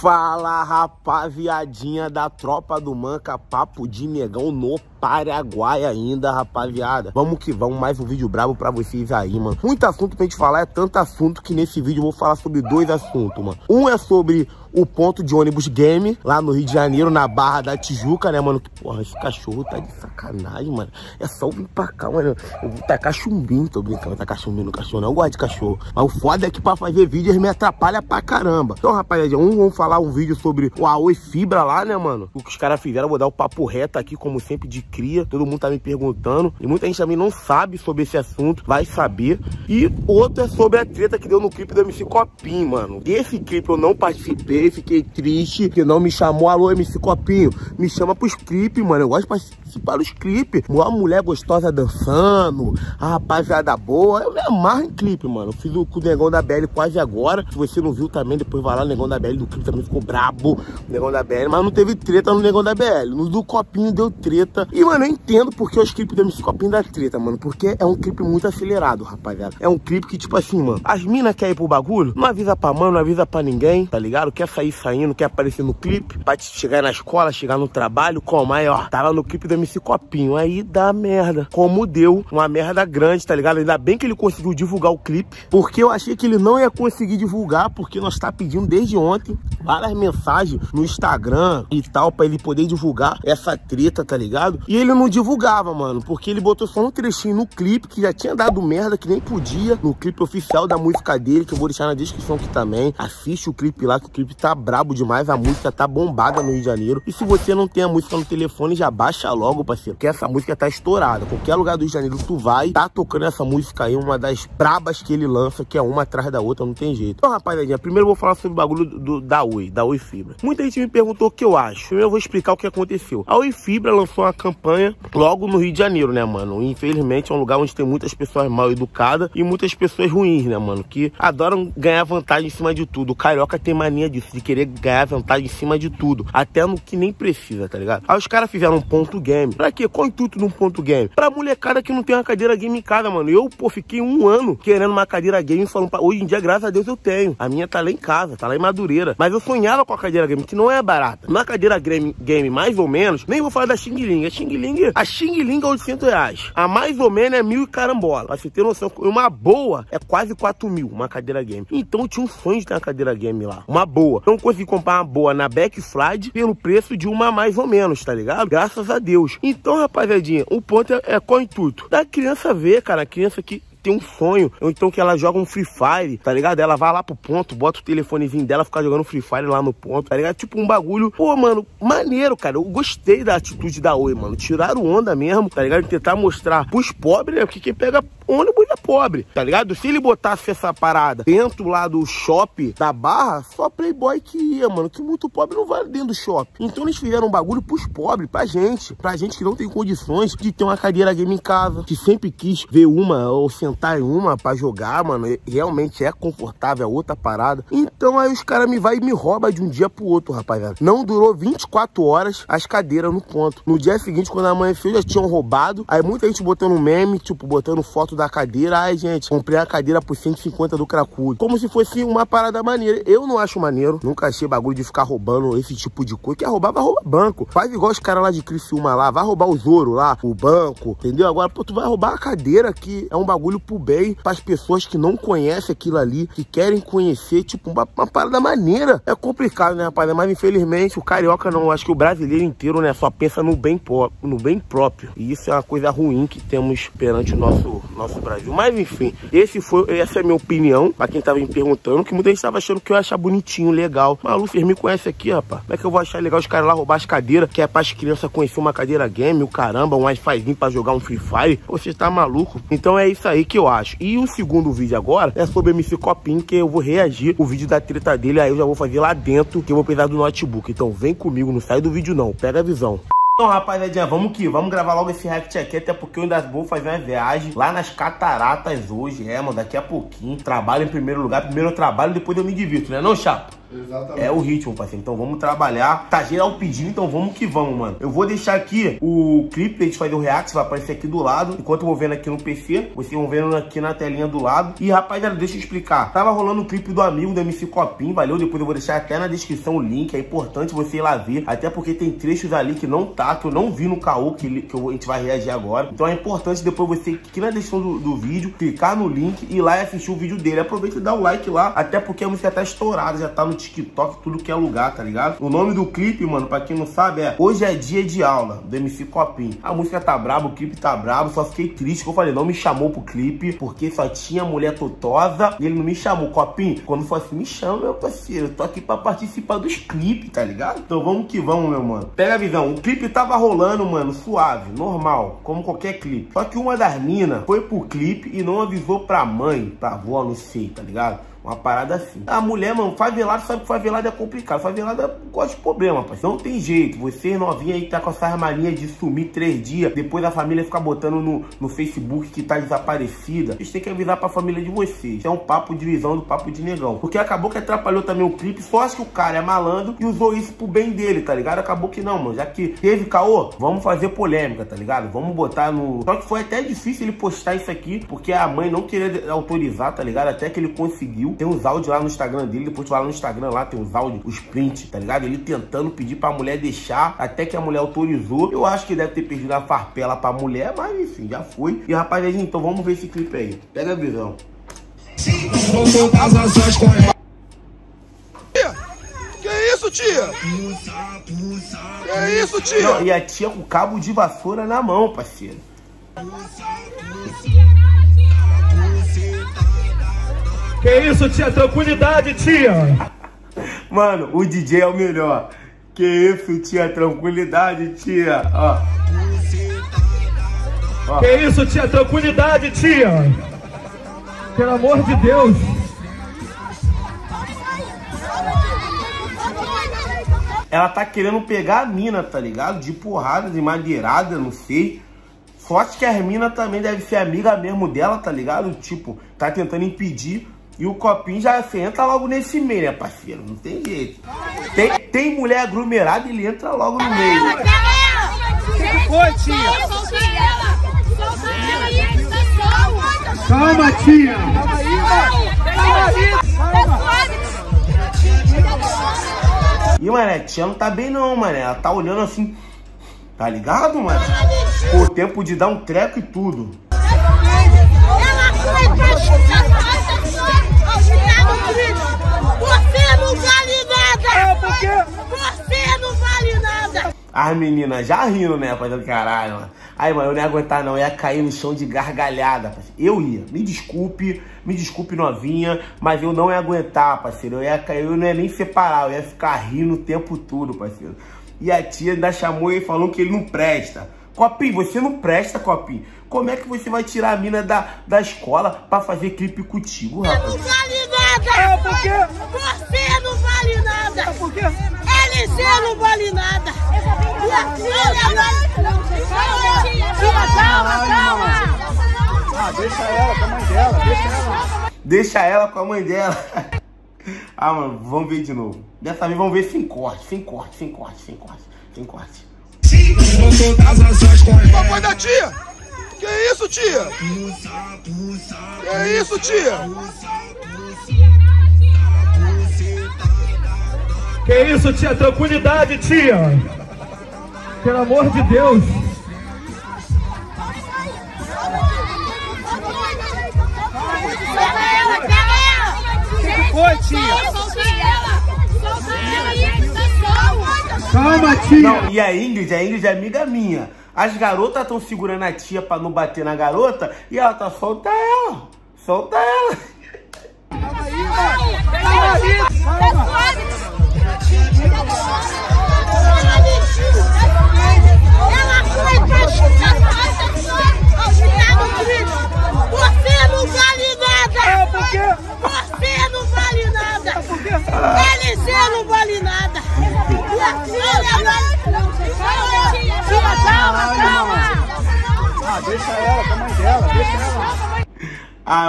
Fala rapaziadinha da tropa do Manca, papo de negão no Paraguai ainda, rapaziada. Vamos que vamos, mais um vídeo brabo pra vocês aí, mano. Muito assunto pra gente falar, é tanto assunto que nesse vídeo eu vou falar sobre dois assuntos, mano. Um é sobre o ponto de ônibus game lá no Rio de Janeiro, na Barra da Tijuca, né, mano? Porra, esse cachorro tá de sacanagem, mano. É só vir pra cá, mano. Eu vou tacar chumbinho, tô brincando, tacar chumbinho no cachorro, não. Eu gosto de cachorro. Mas o foda é que pra fazer vídeo eles me atrapalham pra caramba. Então, rapaziada, um vamos falar um vídeo sobre o Aoi Fibra lá, né, mano? O que os caras fizeram, vou dar o papo reto aqui, como sempre, de cria. Todo mundo tá me perguntando. E muita gente também não sabe sobre esse assunto, vai saber. E outro é sobre a treta que deu no clipe do MC Copinho, mano. Desse clipe eu não participei, fiquei triste, que não me chamou. Alô, MC Copinho, me chama pros clipes, mano. Eu gosto de participar dos clipes. Uma mulher gostosa dançando, a rapaziada boa. Eu me amarro em clipe, mano. Eu fiz o com o Negão da BL quase agora. Se você não viu também, depois vai lá, o Negão da BL do clipe também ficou brabo. O Negão da BL, mas não teve treta no Negão da BL. No do Copinho deu treta. E, mano, eu entendo porque os clipes do MC Copinho da treta, mano. Porque é um clipe muito acelerado, rapaziada. É um clipe que, tipo assim, mano, as minas querem ir pro bagulho, não avisa pra mãe, não avisa pra ninguém, tá ligado? Quer sair saindo, quer aparecer no clipe, pra chegar na escola, chegar no trabalho, como aí, ó, tava no clipe do MC Copinho. Aí dá merda. Como deu uma merda grande, tá ligado? Ainda bem que ele conseguiu divulgar o clipe, porque eu achei que ele não ia conseguir divulgar, porque nós tá pedindo desde ontem várias mensagens no Instagram e tal, pra ele poder divulgar essa treta, tá ligado? E ele não divulgava, mano, porque ele botou só um trechinho no clipe, que já tinha dado merda, que nem podia, no clipe oficial da música dele, que eu vou deixar na descrição aqui também. Assiste o clipe lá, que o clipe tá brabo demais, a música tá bombada no Rio de Janeiro. E se você não tem a música no telefone, já baixa logo, parceiro, porque essa música tá estourada. Qualquer lugar do Rio de Janeiro tu vai, tá tocando essa música aí, uma das brabas que ele lança, que é uma atrás da outra, não tem jeito. Então, rapaziada, primeiro eu vou falar sobre o bagulho do, da Oi, da Oi Fibra. Muita gente me perguntou o que eu acho. Eu vou explicar o que aconteceu. A Oi Fibra lançou uma campanha logo no Rio de Janeiro, né, mano? Infelizmente é um lugar onde tem muitas pessoas mal educadas e muitas pessoas ruins, né, mano? Que adoram ganhar vantagem em cima de tudo. O carioca tem mania disso, de querer ganhar vantagem em cima de tudo. Até no que nem precisa, tá ligado? Aí os caras fizeram um ponto game. Pra quê? Qual o intuito de um ponto game? Pra molecada que não tem uma cadeira game em casa, mano. Eu, pô, fiquei um ano querendo uma cadeira game falando pra... Hoje em dia, graças a Deus, eu tenho. A minha tá lá em casa, tá lá em Madureira. Mas eu sonhava com a cadeira game, que não é barata. Uma cadeira game, game mais ou menos, nem vou falar da Xing Ling. A Xing Ling, a Xing Ling é 800 reais. A mais ou menos é mil e carambola. Pra você ter noção, uma boa é quase 4 mil, uma cadeira game. Então eu tinha um sonho de ter uma cadeira game lá. Uma boa. Não consegui comprar uma boa na Backflight pelo preço de uma mais ou menos, tá ligado? Graças a Deus. Então, rapaziadinha, o ponto é, é qual o intuito? Da criança ver, cara, a criança que tem um sonho, ou então que ela joga um Free Fire, tá ligado? Ela vai lá pro ponto, bota o telefonezinho dela, fica jogando Free Fire lá no ponto, tá ligado? Tipo um bagulho, pô, mano, maneiro, cara. Eu gostei da atitude da Oi, mano. Tiraram onda mesmo, tá ligado? Tentar mostrar pros pobres, né? Porque quem pega ônibus é pobre, tá ligado? Se ele botasse essa parada dentro lá do shopping da Barra, só playboy que ia, mano. Que muito pobre não vai dentro do shopping. Então eles fizeram um bagulho pros pobres, pra gente. Pra gente que não tem condições de ter uma cadeira game em casa. Que sempre quis ver uma ou sentar em uma pra jogar, mano. Realmente é confortável, é outra parada. Então aí os caras me vai e me rouba de um dia pro outro, rapaziada. Não durou 24 horas as cadeiras no ponto. No dia seguinte, quando amanheceu, já tinham roubado. Aí muita gente botando meme, tipo, botando foto da cadeira. Ai, gente, comprei a cadeira por 150 do Cracudo. Como se fosse uma parada maneira. Eu não acho maneiro. Nunca achei bagulho de ficar roubando esse tipo de coisa. Quer roubar, vai roubar banco. Faz igual os caras lá de Criciúma lá. Vai roubar os ouro lá, o banco, entendeu? Agora, pô, tu vai roubar a cadeira que é um bagulho pro bem para as pessoas que não conhecem aquilo ali, que querem conhecer, tipo, uma, uma parada maneira. É complicado, né, rapaz? Mas infelizmente o carioca não, acho que o brasileiro inteiro, né, só pensa no bem, no bem próprio. E isso é uma coisa ruim que temos perante o nosso, nosso nosso Brasil. Mas enfim, esse foi, essa é a minha opinião, pra quem tava me perguntando, que muita gente tava achando que eu ia achar bonitinho, legal. Malu, vocês me conhece aqui, rapaz. Como é que eu vou achar legal os caras lá roubar as cadeiras, que é pras crianças conhecer uma cadeira game, o caramba, um Wi-Fi pra jogar um Free Fire? Você tá maluco? Então é isso aí que eu acho. E o segundo vídeo agora é sobre MC Copinho, que eu vou reagir o vídeo da treta dele, aí eu já vou fazer lá dentro, que eu vou precisar do notebook. Então vem comigo, não sai do vídeo não, pega a visão. Então, rapaziadinha, vamos que vamos gravar logo esse react aqui, até porque eu ainda vou fazer uma viagem lá nas cataratas hoje, é, mano, daqui a pouquinho. Trabalho em primeiro lugar, primeiro eu trabalho, depois eu me divirto, né não, chapa? Exatamente. É o ritmo, parceiro. Então vamos trabalhar. Tá geral pedindo, então vamos que vamos, mano. Eu vou deixar aqui o clipe pra gente fazer o react, vai aparecer aqui do lado. Enquanto eu vou vendo aqui no PC, vocês vão vendo aqui na telinha do lado. E, rapaziada, deixa eu explicar. Tava rolando o clipe do amigo do MC Copim, valeu? Depois eu vou deixar até na descrição o link. É importante você ir lá ver. Até porque tem trechos ali que não tá, que eu não vi no caô, que, que a gente vai reagir agora. Então é importante depois você, aqui na descrição do, do vídeo, clicar no link e ir lá e assistir o vídeo dele. Aproveita e dá o like lá, até porque a música tá estourada, já tá no TikTok, tudo que é lugar, tá ligado? O nome do clipe, mano, pra quem não sabe, é Hoje é Dia de Aula, do MC Copim. A música tá braba, o clipe tá brabo, só fiquei triste que eu falei, não me chamou pro clipe, porque só tinha mulher totosa e ele não me chamou. Copim, quando for assim, me chama, meu parceiro. Eu tô aqui pra participar dos clipes, tá ligado? Então vamos que vamos, meu mano. Pega a visão, o clipe tava rolando, mano, suave, normal, como qualquer clipe. Só que uma das minas foi pro clipe e não avisou pra mãe, pra avó, não sei, tá ligado? Uma parada assim. A mulher, mano, favelado sabe que favelado é complicado. Favelado gosta de problema, rapaz. Não tem jeito. Você novinha aí tá com essa mania de sumir três dias, depois a família fica botando no, no Facebook que tá desaparecida. Vocês têm que avisar pra família de vocês. É um papo de visão do papo de negão. Porque acabou que atrapalhou também o clipe. Só acho que o cara é malandro e usou isso pro bem dele, tá ligado? Acabou que não, mano. Já que teve caô, vamos fazer polêmica, tá ligado? Vamos botar no. Só que foi até difícil ele postar isso aqui, porque a mãe não queria autorizar, tá ligado? Até que ele conseguiu. Tem uns áudios lá no Instagram dele, depois tu vai lá no Instagram, lá tem os áudios, os prints, tá ligado? Ele tentando pedir pra mulher deixar, até que a mulher autorizou. Eu acho que deve ter perdido a farpela pra mulher, mas enfim, já foi. E rapaziada, então vamos ver esse clipe aí. Pega a visão. Que isso, tia? Que isso, tia? Não, e a tia com cabo de vassoura na mão, parceiro. Que isso, tia? Tranquilidade, tia. Mano, o DJ é o melhor. Que isso, tia? Tranquilidade, tia. Ó. Ó. Que isso, tia? Tranquilidade, tia. Pelo amor de Deus. Ela tá querendo pegar a mina, tá ligado? De porrada, de madeirada, não sei. Sorte que a mina também deve ser amiga mesmo dela, tá ligado? Tipo, tá tentando impedir e o copinho já entra logo nesse meio, né, parceiro? Não tem jeito. Tem, tem mulher aglomerada e ele entra logo no meio. O que foi, tia? Calma, tia. Calma aí, E, mané, a tia não tá bem não, mané. Ela tá olhando assim. Tá ligado, mano? Pô, tempo de dar um treco e tudo. Porque... Você não vale nada! As meninas já rindo, né, rapaziada? Caralho, mano. Aí, mano, eu não ia aguentar, não. Eu ia cair no chão de gargalhada, parceiro. Eu ia. Me desculpe, me desculpe, novinha, mas eu não ia aguentar, parceiro. Eu ia cair, eu não ia nem separar. Eu ia ficar rindo o tempo todo, parceiro. E a tia ainda chamou e falou que ele não presta. Copinho, você não presta, Copinho. Como é que você vai tirar a mina da, da escola pra fazer clipe contigo, rapaz? Você não vale nada! É porque... Você não vale nada! É porque... LC não vale nada! Calma, calma! Ah, deixa ela com a mãe dela, deixa ela. Deixa ela com a mãe dela. ah, mano, vamos ver de novo. Dessa vez vamos ver sem corte, sem corte, sem corte, sem corte, sem corte. Papai da tia! Que isso, tia? Que isso, tia? Que isso, tia? Tranquilidade, tia! Pelo amor de Deus! Pega ela, pega ela! O que foi, tia? Calma, tia. Não, e a Ingrid, a Ingrid é amiga minha. As garotas estão segurando a tia pra não bater na garota e ela tá, solta ela, solta ela. Calma aí, mano. Calma aí, calma.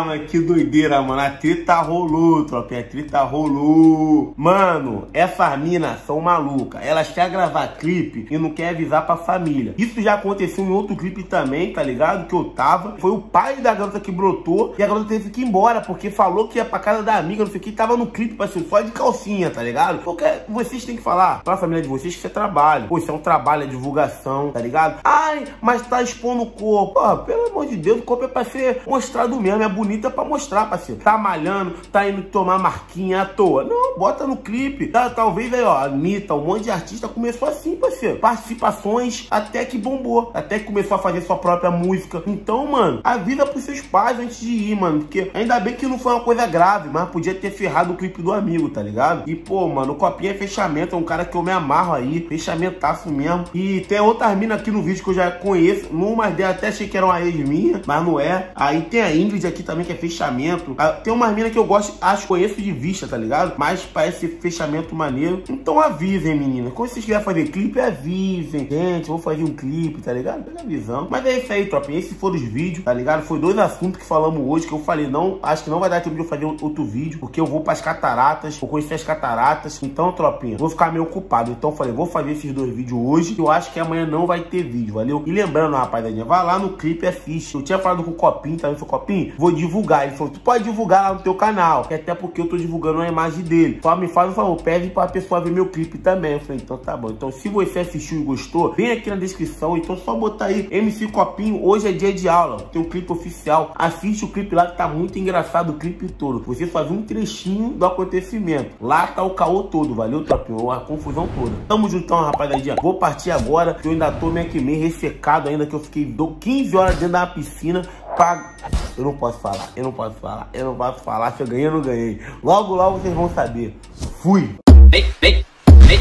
Mas que doideira, mano. A treta rolou, tropinha. A treta rolou. Mano, essas minas são malucas. Elas querem gravar clipe e não quer avisar pra família. Isso já aconteceu em outro clipe também, tá ligado? Que eu tava. Foi o pai da garota que brotou e a garota teve que ir embora porque falou que ia pra casa da amiga, não sei o que. Tava no clipe, parceiro, só de calcinha, tá ligado? Porque vocês têm que falar pra família de vocês que isso é trabalho. Pô, isso é um trabalho, é divulgação, tá ligado? Ai, mas tá expondo o corpo. Pô, pelo amor de Deus, o corpo é pra ser mostrado mesmo. É bonita pra mostrar, parceiro. Tá malhando, tá indo tomar marquinha à toa. Não, bota no clipe. Tá, talvez aí, ó, Anitta, um monte de artista começou assim, parceiro. Participações até que bombou. Até que começou a fazer sua própria música. Então, mano, avisa pros seus pais antes de ir, mano. Porque ainda bem que não foi uma coisa grave, mas podia ter ferrado o clipe do amigo, tá ligado? E, pô, mano, o Copinha é fechamento. É um cara que eu me amarro aí. Fechamentaço mesmo. E tem outras minas aqui no vídeo que eu já conheço. Numa delas até achei que era uma ex minha, mas não é. Aí tem a Ingrid aqui também, que é fechamento. Ah, tem umas minas que eu gosto, acho, conheço de vista, tá ligado? Mas parece fechamento maneiro. Então avisem, menina. Quando vocês quiserem fazer clipe, avisem. Gente, vou fazer um clipe, tá ligado? Pega a visão. Mas é isso aí, tropa. Esses foram os vídeos, tá ligado? Foi dois assuntos que falamos hoje, que eu falei, não, acho que não vai dar tempo de eu fazer outro vídeo, porque eu vou pras cataratas, vou conhecer as cataratas. Então, tropinha, vou ficar meio ocupado. Então, falei, vou fazer esses dois vídeos hoje. Eu acho que amanhã não vai ter vídeo, valeu? E lembrando, rapaziada, vai lá no clipe assiste. Eu tinha falado com o Copinho, também foi Copinho, vou divulgar. Ele falou, tu pode divulgar lá no teu canal, até porque eu tô divulgando a imagem dele. Só me faz um favor, pede pra pessoa ver meu clipe também. Eu falei, então tá bom. Então, se você assistiu e gostou, vem aqui na descrição. Então, só botar aí MC Copinho. Hoje é dia de aula, tem um clipe oficial. Assiste o clipe lá que tá muito engraçado o clipe todo. Você faz um trechinho do acontecimento. Lá tá o caô todo, valeu, Tropinho? A confusão toda. Tamo juntão, rapaziada. Vou partir agora, que eu ainda tô meio que meio ressecado ainda, que eu fiquei 15 horas dentro da piscina pra... Eu não posso falar, eu não posso falar, eu não posso falar se eu ganhei ou não ganhei. Logo, logo vocês vão saber. Fui! Vem, vem, vem,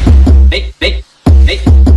vem, vem, vem.